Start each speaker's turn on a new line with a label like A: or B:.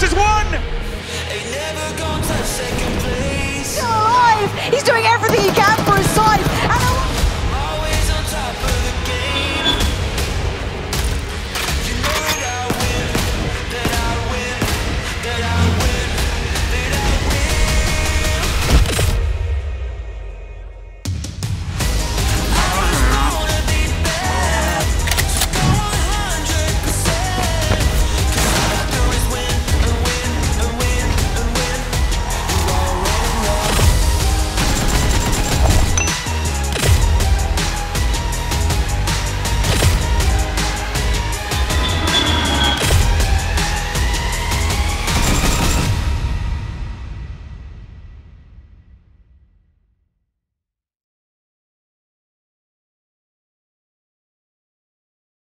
A: This is one.